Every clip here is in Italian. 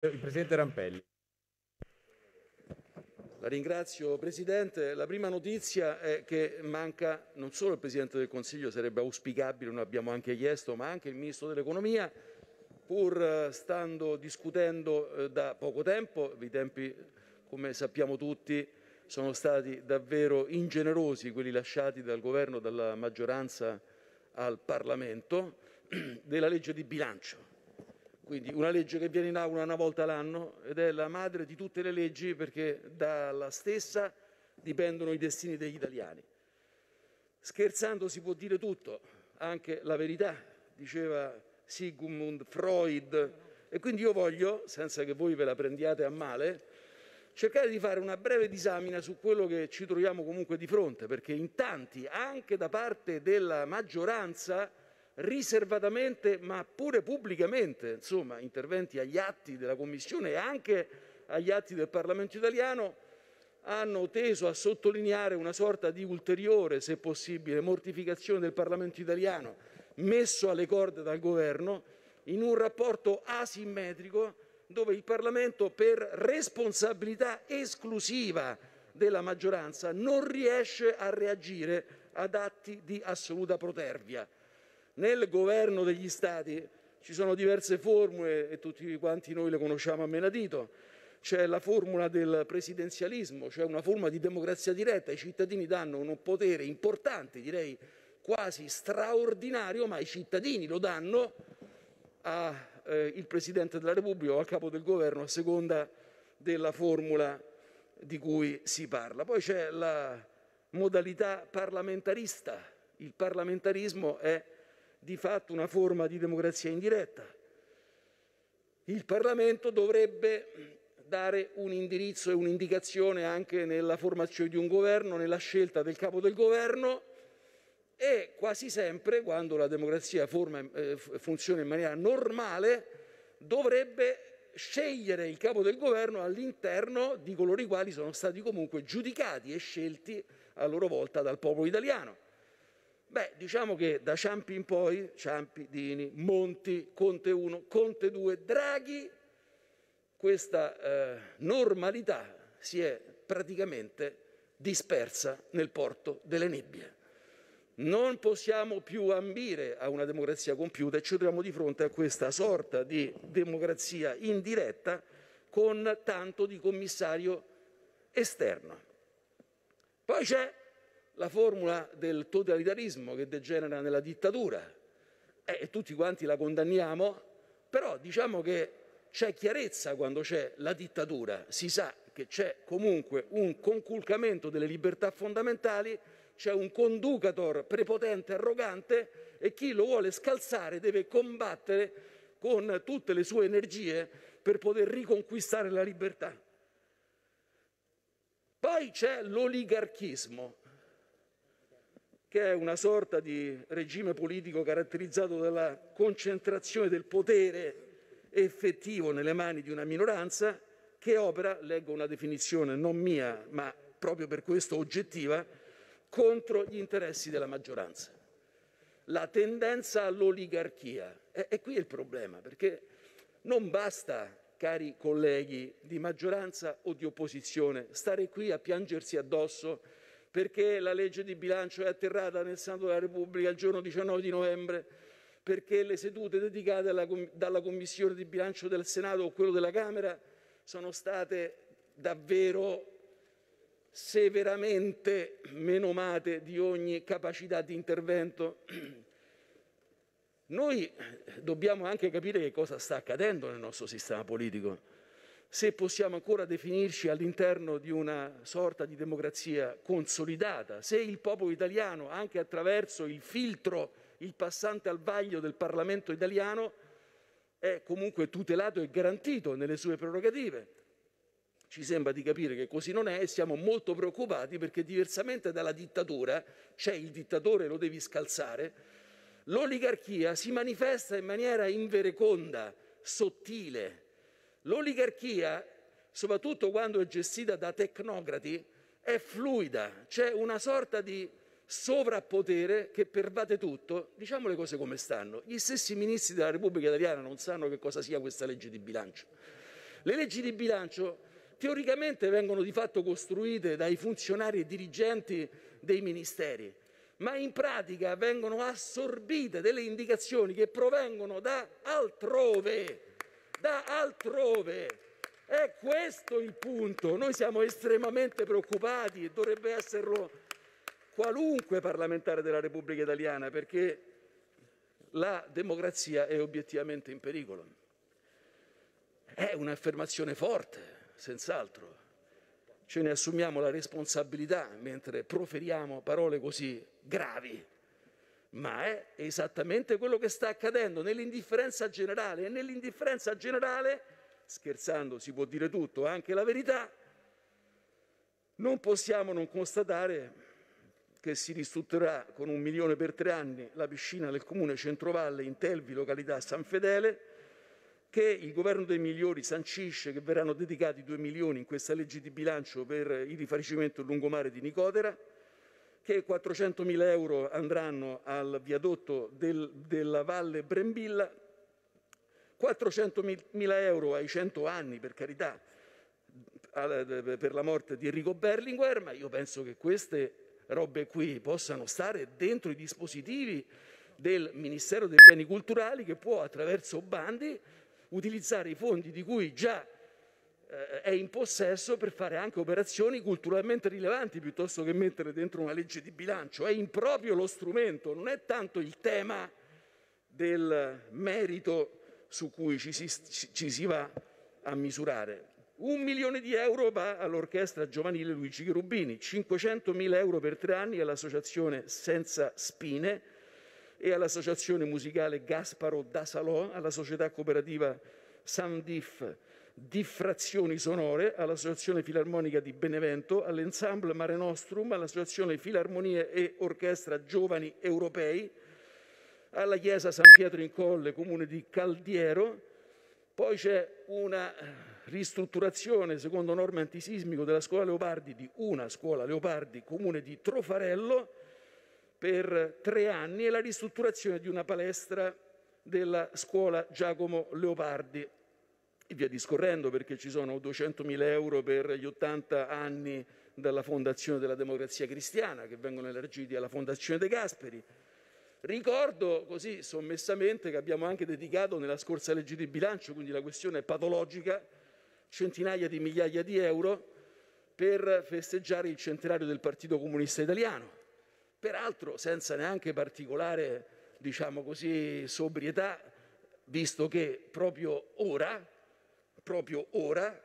Il Presidente Rampelli. La ringrazio Presidente. La prima notizia è che manca non solo il Presidente del Consiglio, sarebbe auspicabile, noi abbiamo anche chiesto, ma anche il Ministro dell'Economia, pur eh, stando discutendo eh, da poco tempo, i tempi come sappiamo tutti sono stati davvero ingenerosi quelli lasciati dal Governo, dalla maggioranza al Parlamento, della legge di bilancio. Quindi una legge che viene in aula una volta l'anno ed è la madre di tutte le leggi perché dalla stessa dipendono i destini degli italiani. Scherzando si può dire tutto, anche la verità, diceva Sigmund Freud. E quindi io voglio, senza che voi ve la prendiate a male, cercare di fare una breve disamina su quello che ci troviamo comunque di fronte, perché in tanti, anche da parte della maggioranza, riservatamente ma pure pubblicamente, insomma, interventi agli atti della Commissione e anche agli atti del Parlamento italiano, hanno teso a sottolineare una sorta di ulteriore, se possibile, mortificazione del Parlamento italiano messo alle corde dal Governo in un rapporto asimmetrico dove il Parlamento, per responsabilità esclusiva della maggioranza, non riesce a reagire ad atti di assoluta protervia. Nel governo degli Stati ci sono diverse formule e tutti quanti noi le conosciamo a menadito. C'è la formula del presidenzialismo, cioè una forma di democrazia diretta. I cittadini danno un potere importante, direi quasi straordinario, ma i cittadini lo danno al eh, Presidente della Repubblica o al Capo del Governo a seconda della formula di cui si parla. Poi c'è la modalità parlamentarista. Il parlamentarismo è di fatto una forma di democrazia indiretta. Il Parlamento dovrebbe dare un indirizzo e un'indicazione anche nella formazione di un governo, nella scelta del capo del governo e quasi sempre, quando la democrazia forma, eh, funziona in maniera normale, dovrebbe scegliere il capo del governo all'interno di coloro i quali sono stati comunque giudicati e scelti a loro volta dal popolo italiano. Beh, diciamo che da Ciampi in poi, Ciampi, Dini, Monti, Conte 1, Conte 2, Draghi, questa eh, normalità si è praticamente dispersa nel porto delle nebbie. Non possiamo più ambire a una democrazia compiuta e ci troviamo di fronte a questa sorta di democrazia indiretta con tanto di commissario esterno. Poi c'è la formula del totalitarismo che degenera nella dittatura. Eh, e tutti quanti la condanniamo, però diciamo che c'è chiarezza quando c'è la dittatura, si sa che c'è comunque un conculcamento delle libertà fondamentali c'è un conducator prepotente, arrogante e chi lo vuole scalzare deve combattere con tutte le sue energie per poter riconquistare la libertà. Poi c'è l'oligarchismo, che è una sorta di regime politico caratterizzato dalla concentrazione del potere effettivo nelle mani di una minoranza che opera, leggo una definizione non mia, ma proprio per questo oggettiva, contro gli interessi della maggioranza. La tendenza all'oligarchia. E, e qui è il problema, perché non basta, cari colleghi di maggioranza o di opposizione, stare qui a piangersi addosso perché la legge di bilancio è atterrata nel Senato della Repubblica il giorno 19 di novembre, perché le sedute dedicate alla, dalla Commissione di bilancio del Senato o quello della Camera sono state davvero severamente menomate di ogni capacità di intervento. Noi dobbiamo anche capire che cosa sta accadendo nel nostro sistema politico, se possiamo ancora definirci all'interno di una sorta di democrazia consolidata, se il popolo italiano, anche attraverso il filtro, il passante al vaglio del Parlamento italiano, è comunque tutelato e garantito nelle sue prerogative. Ci sembra di capire che così non è e siamo molto preoccupati perché diversamente dalla dittatura, c'è il dittatore, lo devi scalzare, l'oligarchia si manifesta in maniera invereconda, sottile. L'oligarchia, soprattutto quando è gestita da tecnocrati, è fluida, c'è una sorta di sovrappotere che pervade tutto. Diciamo le cose come stanno. Gli stessi ministri della Repubblica Italiana non sanno che cosa sia questa legge di bilancio Le leggi di bilancio teoricamente vengono di fatto costruite dai funzionari e dirigenti dei ministeri, ma in pratica vengono assorbite delle indicazioni che provengono da altrove, da altrove. È questo il punto. Noi siamo estremamente preoccupati e dovrebbe esserlo qualunque parlamentare della Repubblica Italiana perché la democrazia è obiettivamente in pericolo. È un'affermazione forte, senz'altro. Ce ne assumiamo la responsabilità mentre proferiamo parole così gravi, ma è esattamente quello che sta accadendo nell'indifferenza generale. E nell'indifferenza generale, scherzando si può dire tutto, anche la verità, non possiamo non constatare che si ristrutturerà con un milione per tre anni la piscina del comune Centrovalle in Telvi, località San Fedele, che il governo dei migliori sancisce che verranno dedicati 2 milioni in questa legge di bilancio per il rifacimento del lungomare di Nicotera, che 400.000 euro andranno al viadotto del, della Valle Brembilla, 400.000 euro ai 100 anni, per carità, per la morte di Enrico Berlinguer, ma io penso che queste robe qui possano stare dentro i dispositivi del Ministero dei beni culturali che può attraverso bandi utilizzare i fondi di cui già eh, è in possesso per fare anche operazioni culturalmente rilevanti piuttosto che mettere dentro una legge di bilancio. È improprio lo strumento, non è tanto il tema del merito su cui ci si, ci si va a misurare. Un milione di euro va all'orchestra giovanile Luigi Cherubini, 500.000 euro per tre anni all'associazione Senza Spine e all'associazione musicale Gasparo da Salò, alla società cooperativa Sandif Diffrazioni Sonore, all'associazione filarmonica di Benevento, all'ensemble Mare Nostrum, all'associazione Filarmonie e Orchestra Giovani Europei, alla chiesa San Pietro in Colle, comune di Caldiero. Poi c'è una ristrutturazione secondo norme antisismico della scuola Leopardi, di una scuola Leopardi, comune di Trofarello, per tre anni e la ristrutturazione di una palestra della scuola Giacomo Leopardi. E via discorrendo perché ci sono 200.000 euro per gli 80 anni dalla Fondazione della Democrazia Cristiana che vengono elargiti alla Fondazione De Gasperi. Ricordo così sommessamente che abbiamo anche dedicato nella scorsa legge di bilancio, quindi la questione è patologica, centinaia di migliaia di euro per festeggiare il centenario del Partito Comunista Italiano, peraltro senza neanche particolare, diciamo così, sobrietà, visto che proprio ora, proprio ora,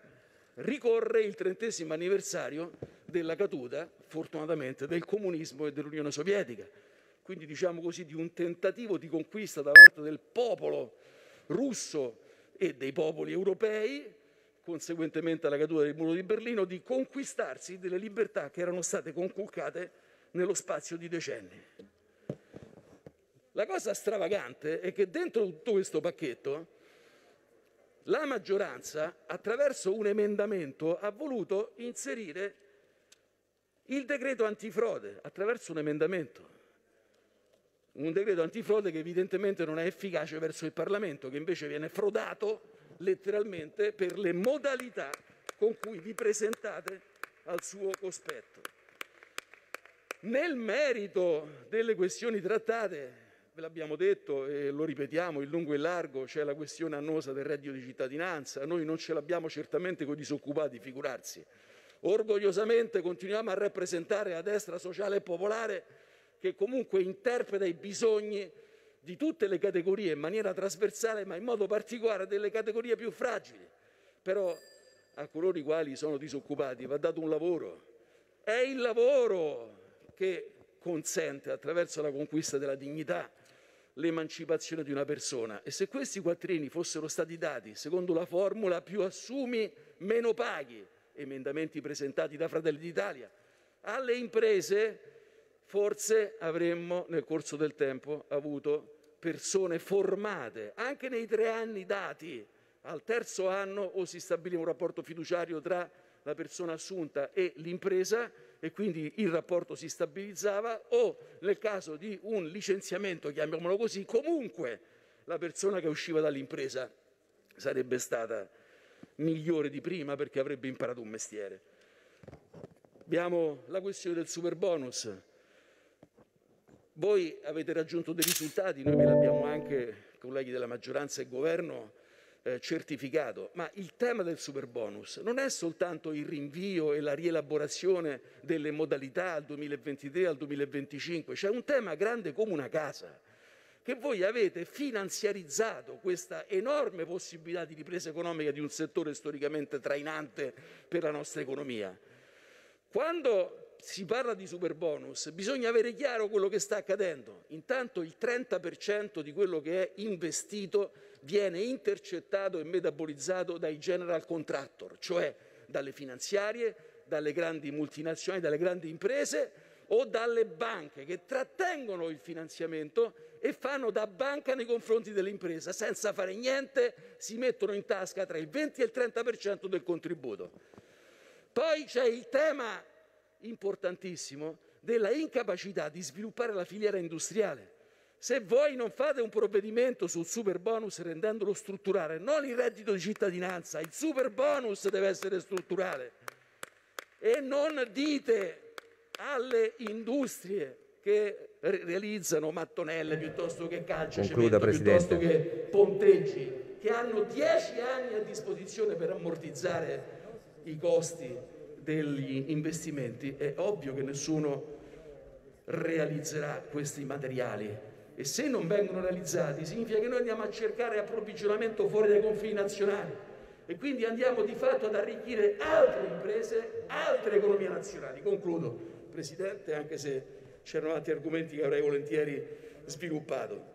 ricorre il trentesimo anniversario della caduta, fortunatamente, del comunismo e dell'Unione Sovietica. Quindi diciamo così di un tentativo di conquista da parte del popolo russo e dei popoli europei conseguentemente alla caduta del muro di Berlino, di conquistarsi delle libertà che erano state conculcate nello spazio di decenni. La cosa stravagante è che dentro tutto questo pacchetto la maggioranza, attraverso un emendamento, ha voluto inserire il decreto antifrode attraverso un emendamento. Un decreto antifrode che evidentemente non è efficace verso il Parlamento, che invece viene frodato letteralmente per le modalità con cui vi presentate al suo cospetto. Nel merito delle questioni trattate, ve l'abbiamo detto e lo ripetiamo in lungo e largo, c'è la questione annosa del reddito di cittadinanza, noi non ce l'abbiamo certamente con i disoccupati, figurarsi. Orgogliosamente continuiamo a rappresentare la destra sociale e popolare che comunque interpreta i bisogni di tutte le categorie in maniera trasversale, ma in modo particolare delle categorie più fragili. Però a coloro i quali sono disoccupati va dato un lavoro. È il lavoro che consente, attraverso la conquista della dignità, l'emancipazione di una persona. E se questi quattrini fossero stati dati secondo la formula più assumi, meno paghi, emendamenti presentati da Fratelli d'Italia, alle imprese, forse avremmo nel corso del tempo avuto persone formate, anche nei tre anni dati. Al terzo anno o si stabiliva un rapporto fiduciario tra la persona assunta e l'impresa e quindi il rapporto si stabilizzava o nel caso di un licenziamento, chiamiamolo così, comunque la persona che usciva dall'impresa sarebbe stata migliore di prima perché avrebbe imparato un mestiere. Abbiamo la questione del super bonus. Voi avete raggiunto dei risultati, noi ve l'abbiamo anche, colleghi della maggioranza e governo, eh, certificato, ma il tema del super bonus non è soltanto il rinvio e la rielaborazione delle modalità al 2023 al 2025, c'è un tema grande come una casa che voi avete finanziarizzato questa enorme possibilità di ripresa economica di un settore storicamente trainante per la nostra economia. Quando si parla di super bonus bisogna avere chiaro quello che sta accadendo. Intanto il 30% di quello che è investito viene intercettato e metabolizzato dai general contractor, cioè dalle finanziarie, dalle grandi multinazionali, dalle grandi imprese o dalle banche che trattengono il finanziamento e fanno da banca nei confronti dell'impresa, senza fare niente si mettono in tasca tra il 20 e il 30% del contributo. Poi c'è il tema importantissimo della incapacità di sviluppare la filiera industriale. Se voi non fate un provvedimento sul super bonus rendendolo strutturale, non il reddito di cittadinanza, il super bonus deve essere strutturale. E non dite alle industrie che realizzano mattonelle piuttosto che calcio, Concluda, piuttosto che ponteggi, che hanno dieci anni a disposizione per ammortizzare i costi degli investimenti, è ovvio che nessuno realizzerà questi materiali e se non vengono realizzati significa che noi andiamo a cercare approvvigionamento fuori dai confini nazionali e quindi andiamo di fatto ad arricchire altre imprese, altre economie nazionali. Concludo, Presidente, anche se c'erano altri argomenti che avrei volentieri sviluppato.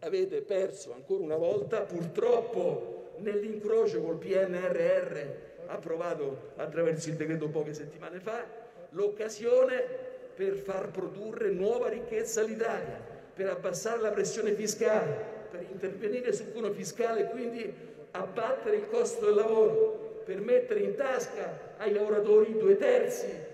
Avete perso ancora una volta, purtroppo nell'incrocio col PNRR approvato attraverso il decreto poche settimane fa, l'occasione per far produrre nuova ricchezza all'Italia per abbassare la pressione fiscale, per intervenire sul cuneo fiscale e quindi abbattere il costo del lavoro, per mettere in tasca ai lavoratori due terzi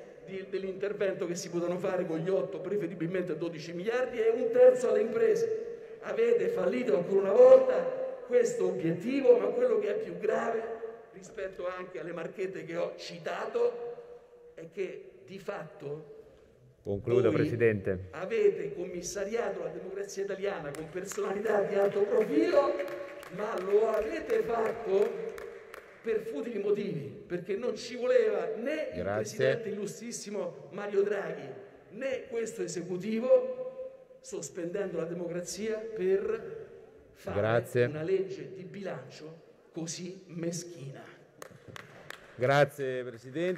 dell'intervento che si potevano fare con gli 8, preferibilmente 12 miliardi e un terzo alle imprese. Avete fallito ancora una volta questo obiettivo, ma quello che è più grave rispetto anche alle marchette che ho citato è che di fatto Concluda, Presidente. Avete commissariato la democrazia italiana con personalità di alto profilo, ma lo avete fatto per futili motivi, perché non ci voleva né Grazie. il Presidente illustrissimo Mario Draghi, né questo esecutivo, sospendendo la democrazia per fare Grazie. una legge di bilancio così meschina. Grazie Presidente.